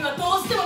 にはどうしても